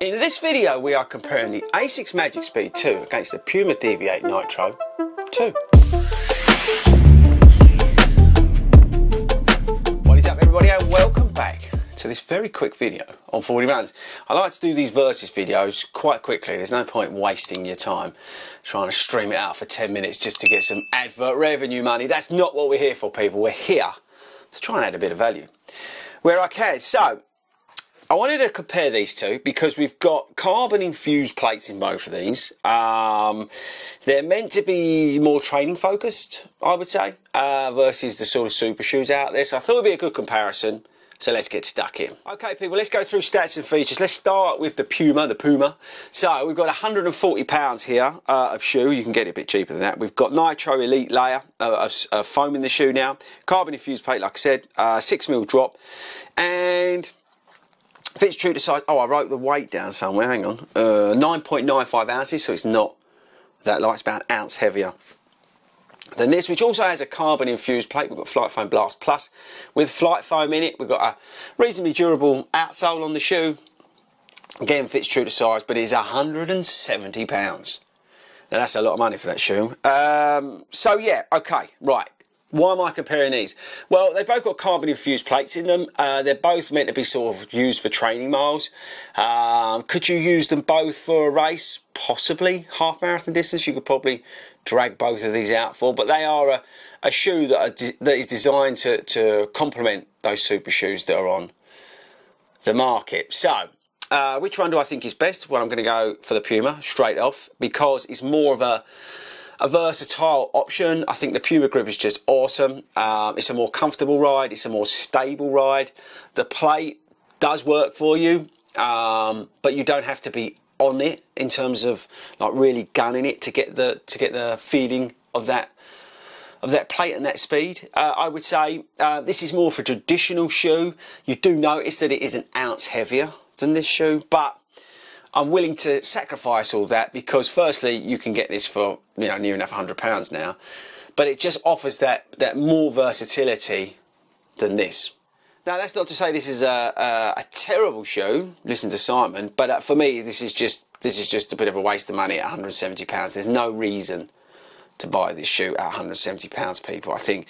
In this video we are comparing the Asics Magic Speed 2 against the Puma Deviate Nitro 2. What is up everybody and welcome back to this very quick video on Fordy Runs. I like to do these versus videos quite quickly. There's no point wasting your time trying to stream it out for 10 minutes just to get some advert revenue money. That's not what we're here for people. We're here to try and add a bit of value where I can. So I wanted to compare these two because we've got carbon infused plates in both of these. Um, they're meant to be more training focused, I would say, uh, versus the sort of super shoes out there. So I thought it'd be a good comparison. So let's get stuck in. Okay, people, let's go through stats and features. Let's start with the Puma, the Puma. So we've got 140 pounds here uh, of shoe. You can get it a bit cheaper than that. We've got Nitro Elite layer uh, of, of, foam in the shoe now. Carbon infused plate, like I said, uh, six mil drop. And fits true to size. Oh, I wrote the weight down somewhere. Hang on. Uh, 9.95 ounces, so it's not that light. It's about an ounce heavier than this, which also has a carbon infused plate. We've got FlyteFoam Blast Plus with FlyteFoam in it. We've got a reasonably durable outsole on the shoe. Again, fits true to size, but it's 170 pounds. Now that's a lot of money for that shoe. Um, so yeah, okay, right. Why am I comparing these? Well, they both got carbon infused plates in them. Uh, they're both meant to be sort of used for training miles. Um, could you use them both for a race? Possibly half marathon distance. You could probably drag both of these out for, but they are a, a shoe that, that is designed to, to complement those super shoes that are on the market. So, uh, which one do I think is best? Well, I'm going to go for the Puma straight off because it's more of a a versatile option. I think the Puma grip is just awesome. Um, it's a more comfortable ride. It's a more stable ride. The plate does work for you, um, but you don't have to be on it in terms of like really gunning it to get the to get the feeling of that of that plate and that speed. Uh, I would say uh, this is more for traditional shoe. You do notice that it is an ounce heavier than this shoe, but I'm willing to sacrifice all that because firstly, you can get this for, you know, near enough £100 now, but it just offers that, that more versatility than this. Now, that's not to say this is a, a, a terrible show, listen to Simon, but uh, for me, this is just this is just a bit of a waste of money at 170 pounds. There's no reason to buy this shoe at 170 pounds, people. I think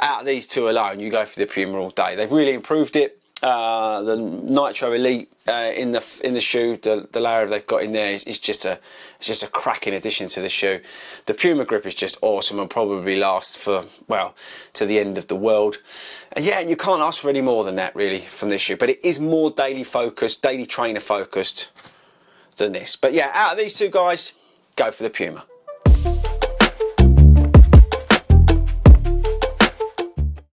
out of these two alone, you go for the Puma all day. They've really improved it. Uh, the Nitro Elite uh, in the in the shoe, the, the layer they've got in there is, is, just a it's just a cracking addition to the shoe. The Puma grip is just awesome and probably last for well to the end of the world. And yeah, you can't ask for any more than that really from this shoe. But it is more daily focused, daily trainer focused than this. But yeah, out of these two guys, go for the Puma.